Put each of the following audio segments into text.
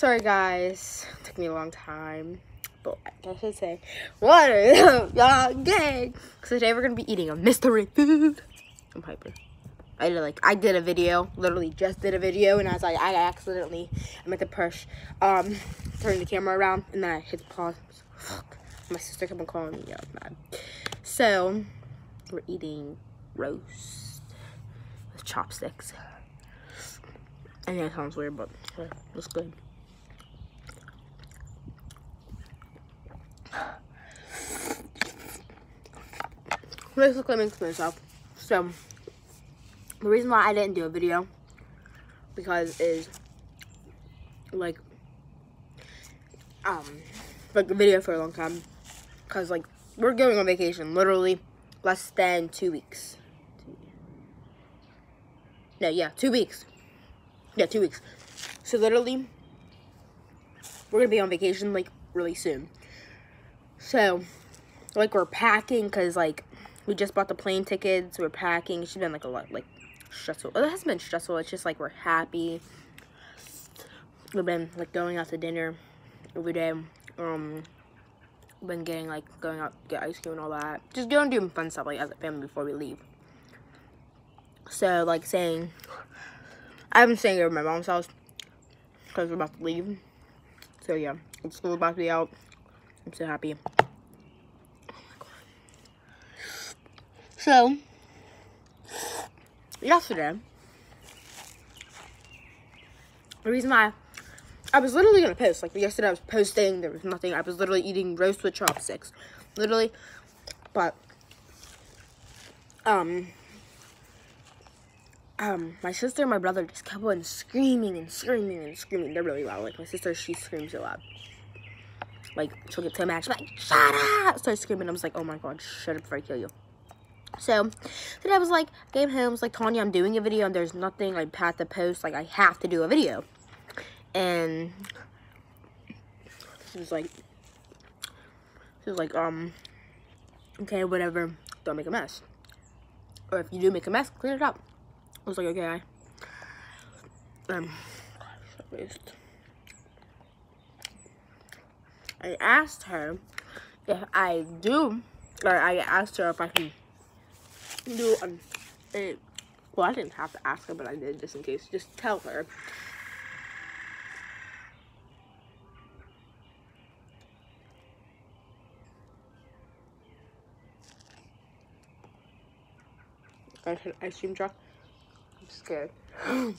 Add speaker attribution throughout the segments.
Speaker 1: Sorry, guys. It took me a long time. But I should say, what is y'all gang? So today we're to be eating a mystery food. I'm hyper. I did like I did a video, literally just did a video, and I was like I accidentally I meant to push um turn the camera around and then I hit pause. Fuck. My sister kept on calling me out mad. So we're eating roast with chopsticks. I know it sounds weird, but it looks good. Basically makes myself. So the reason why I didn't do a video because is like um like a video for a long time because like we're going on vacation literally less than two weeks. No yeah two weeks. Yeah two weeks. So literally we're gonna be on vacation like really soon. So like we're packing because like we just bought the plane tickets we're packing it's been like a lot like stressful. It hasn't been stressful. It's just like we're happy. We've been like going out to dinner every day. Um, been getting like going out get ice cream and all that. Just going doing fun stuff like as a family before we leave. So like saying, I'm staying over my mom's house because we're about to leave. So yeah, it's school about to be out. I'm so happy. So yesterday, the reason why I was literally gonna post, like yesterday I was posting, there was nothing, I was literally eating roast with chopsticks, literally, but, um, um, my sister and my brother just kept on screaming and screaming and screaming, they're really loud, like my sister, she screams so loud, like, she'll get so mad, she's like, shut up, start screaming, I was like, oh my god, shut up before I kill you. So, then I was like, came home, was like, Tanya, I'm doing a video and there's nothing like path to post. Like, I have to do a video. And she was like, she was like, um, okay, whatever, don't make a mess. Or if you do make a mess, clean it up. I was like, okay, I, um, I asked her if I do, or I asked her if I can do um, a, well, I didn't have to ask her, but I did just in case. Just tell her. I should ice cream truck. I'm scared. it's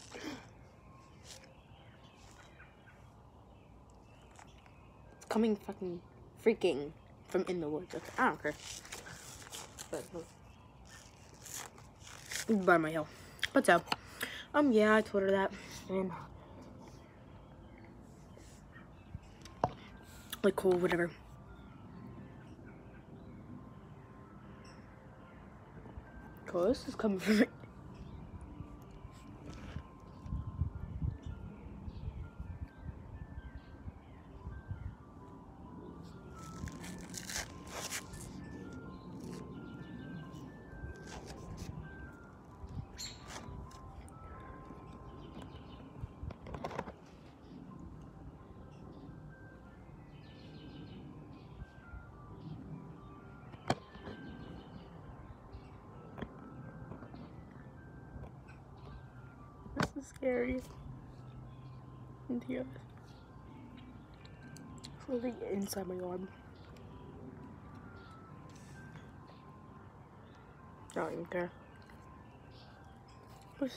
Speaker 1: coming fucking freaking from in the woods. Okay, I don't care. But, by my hill. What's up? Um, yeah, I told her that. And like cool, whatever. Cool, this is coming from Scary. And here. Floating inside my yard. I don't even care.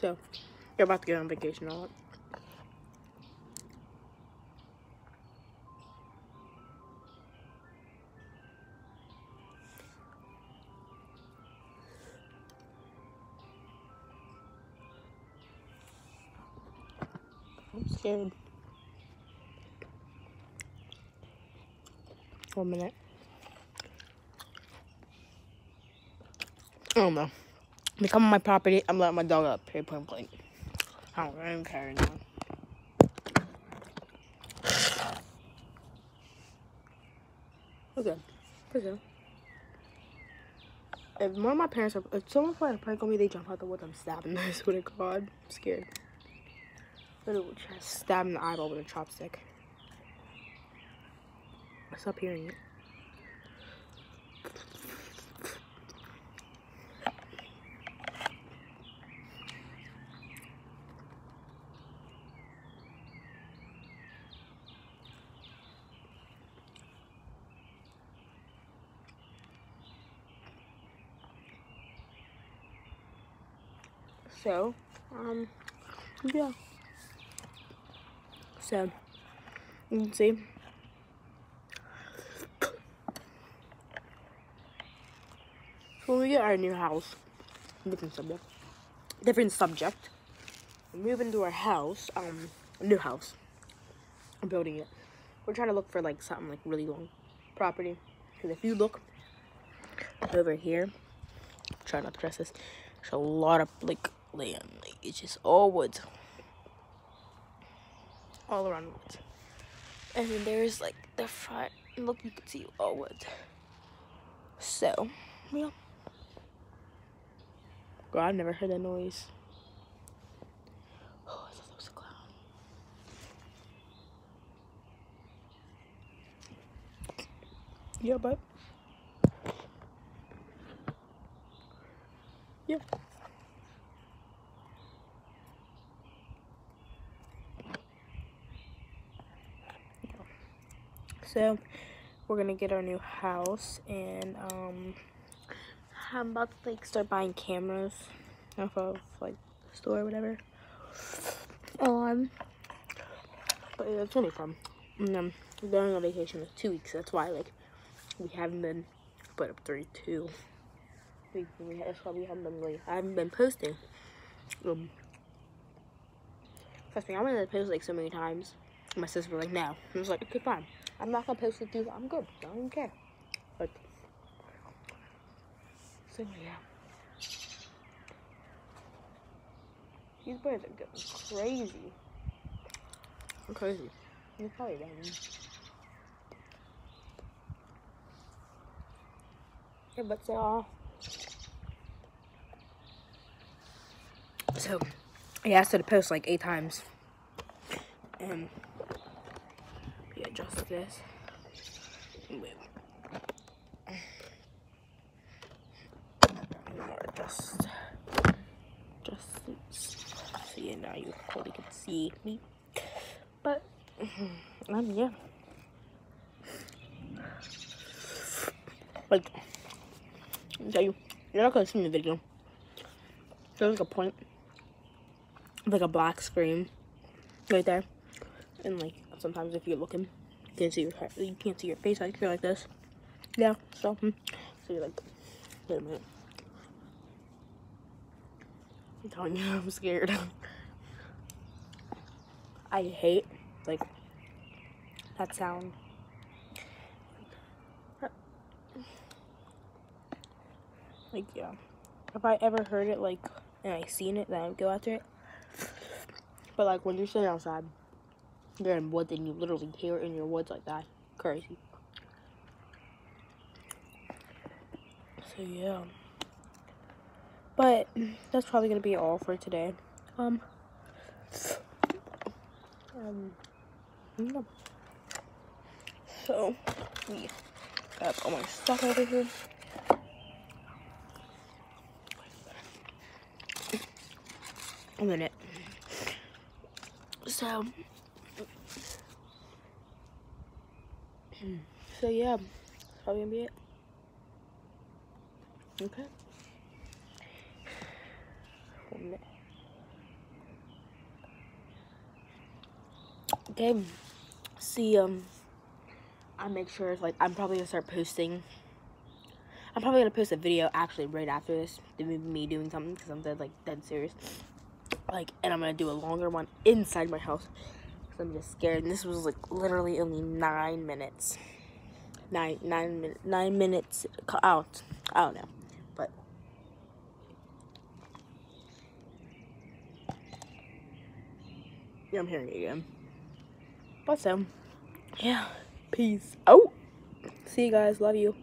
Speaker 1: So, you're about to get on vacation all I'm scared. One minute. I don't know. They come on my property, I'm letting my dog up here point. I don't, I care anymore. Okay. Okay. If one of my parents, are, if someone playing a prank on me, they jump out the woods, I'm stabbing this with a god. I'm scared. Literally just stab in the eyeball with a chopstick. I stop hearing it. So, um, yeah. So, you can see. So when we get our new house, different subject, different subject, we move into our house, um, new house, I'm building it. We're trying to look for like something like really long property. Because if you look over here, try not to press this, there's a lot of like land. Like it's just all woods. All around woods. And then there's like the front. Look, you can see all woods. So, yeah. Girl, I've never heard that noise. Oh, I thought that was a clown. Yeah, but. Yeah. So, we're gonna get our new house, and um, I'm about to like start buying cameras off of like the store or whatever. Um, but yeah, it's only from. And, um, we're going on vacation for two weeks. That's why like we haven't been put up three two. We, that's why we haven't been really. I haven't been posting. Um, trust me, I'm gonna post like so many times. My sister was like, no. I was like, okay, fine. I'm not gonna post it through. I'm good. I don't care. But so yeah. These birds are getting crazy. I'm crazy. You're probably done. Yeah, but uh so I asked her to post like eight times. And adjust this. Wait. Adjust. Just so yeah, now you probably can see me. But um yeah. Like I'll tell you, you're not gonna see the video. There's like a point like a black screen right there. And like sometimes if you're looking can't see your you can't see your face like you're like this. Yeah, so hmm. so you're like wait a minute. I'm telling you I'm scared. I hate like that sound. Like yeah. If I ever heard it like and I seen it then I'd go after it. But like when you're sitting outside you're in woods and you literally hear in your woods like that. Crazy. So yeah. But that's probably gonna be all for today. Um um yeah. So we got all my stuff over here. A minute. So so yeah, that's probably gonna be it. Okay. Okay. See um I make sure it's like I'm probably gonna start posting I'm probably gonna post a video actually right after this, me doing something because I'm dead like dead serious. Like, and I'm gonna do a longer one inside my house I'm just scared. And this was like literally only nine minutes. Nine, nine, min nine minutes out. I don't know. But. Yeah, I'm hearing it again. But so, yeah. Peace. Oh! See you guys. Love you.